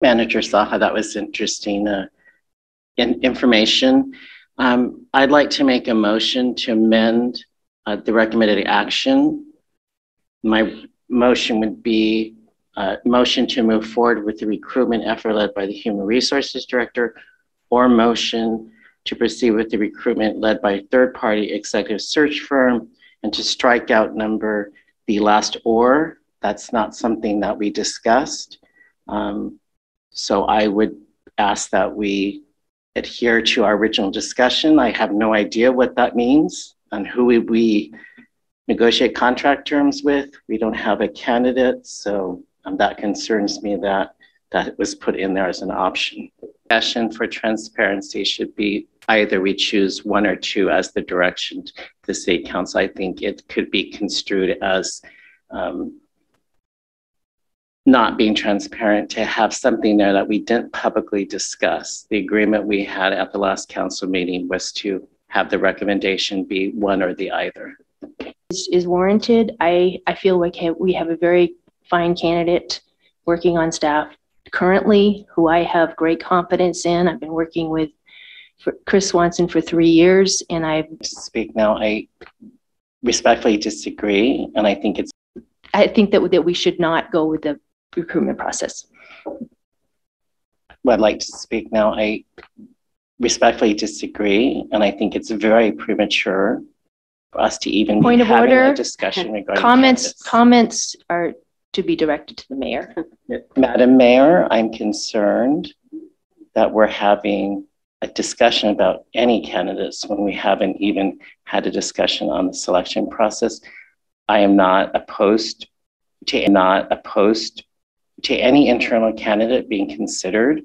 Manager Saha, that was interesting uh, in, information. Um, I'd like to make a motion to amend uh, the recommended action. My motion would be uh, motion to move forward with the recruitment effort led by the Human Resources Director or motion to proceed with the recruitment led by a third party executive search firm and to strike out number the last or. That's not something that we discussed. Um, so I would ask that we adhere to our original discussion. I have no idea what that means and who we negotiate contract terms with. We don't have a candidate, so um, that concerns me that that was put in there as an option. The session for transparency should be either we choose one or two as the direction to the state council. I think it could be construed as um, not being transparent to have something there that we didn't publicly discuss. The agreement we had at the last council meeting was to have the recommendation be one or the either. Is, is warranted. I, I feel like we have a very fine candidate working on staff currently who I have great confidence in. I've been working with Kris Swanson for three years and I speak now. I respectfully disagree and I think it's I think that, that we should not go with the recruitment process. Well, I'd like to speak now. I respectfully disagree, and I think it's very premature for us to even Point of order. a discussion regarding Comments, candidates. comments are to be directed to the mayor. Madam Mayor, I'm concerned that we're having a discussion about any candidates when we haven't even had a discussion on the selection process. I am not opposed to not opposed to any internal candidate being considered.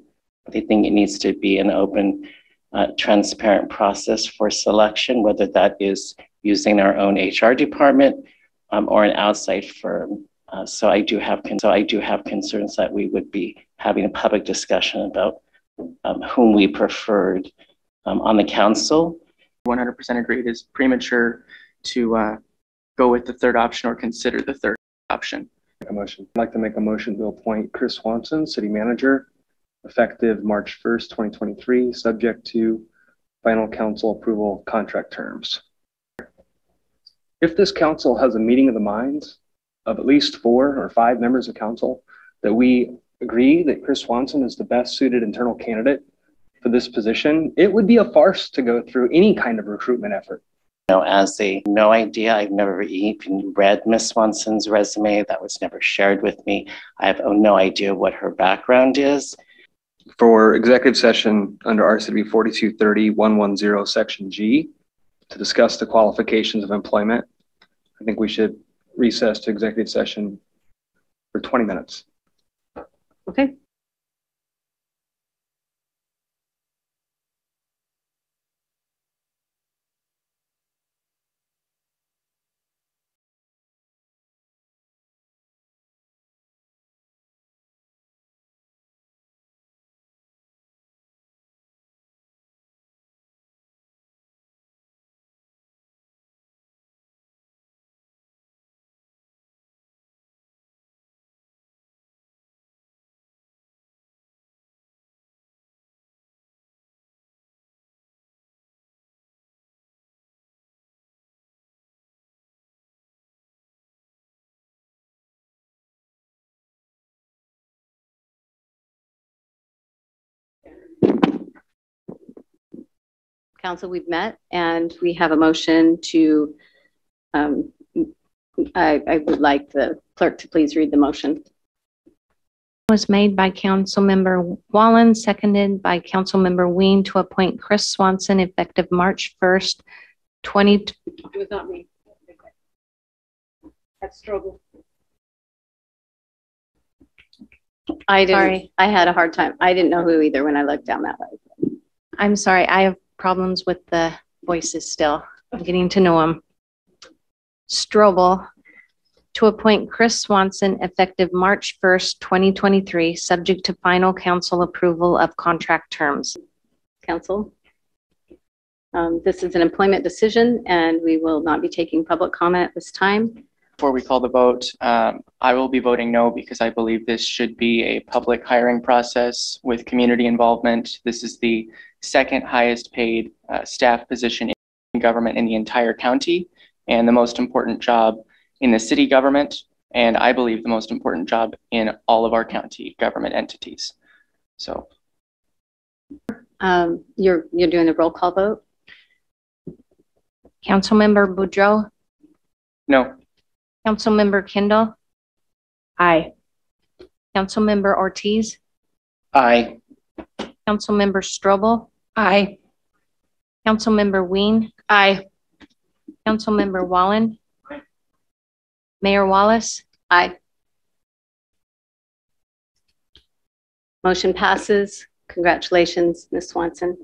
I think it needs to be an open, uh, transparent process for selection, whether that is using our own HR department um, or an outside firm. Uh, so I do have so I do have concerns that we would be having a public discussion about um, whom we preferred um, on the council. 100% agree. It is premature to uh, go with the third option or consider the third option. A motion. I'd like to make a motion to appoint Kris Swanson, city manager, effective March 1st, 2023, subject to final council approval contract terms. If this council has a meeting of the minds of at least four or five members of council that we agree that Kris Swanson is the best suited internal candidate for this position, it would be a farce to go through any kind of recruitment effort. You know, as a no idea, I've never even read Miss Swanson's resume. That was never shared with me. I have no idea what her background is. For executive session under RCW 4230 section G to discuss the qualifications of employment, I think we should recess to executive session for 20 minutes. Okay. Council, we've met and we have a motion to, um, I, I would like the clerk to please read the motion. Was made by Councilmember Wallen, seconded by Councilmember Wean to appoint Kris Swanson effective March 1st, 20. It was not me. That's Strobel. I didn't, Sorry. I had a hard time. I didn't know who either when I looked down that way. I'm sorry, I have problems with the voices still. I'm getting to know them. Strobel to appoint Kris Swanson effective March 1st, 2023, subject to final council approval of contract terms. Council. Um, This is an employment decision and we will not be taking public comment at this time. Before we call the vote, um, I will be voting no because I believe this should be a public hiring process with community involvement. This is the second highest paid uh, staff position in government in the entire county and the most important job in the city government, and I believe the most important job in all of our county government entities. So Um, you're, you're doing the roll call vote? Councilmember Boudreaux, no, Councilmember Kendall. Aye. Councilmember Ortiz, Aye. Councilmember Strobel. Aye. Councilmember Wean. Aye. Councilmember Wallen. Mayor Wallis. Aye. Motion passes. Congratulations, Ms. Swanson.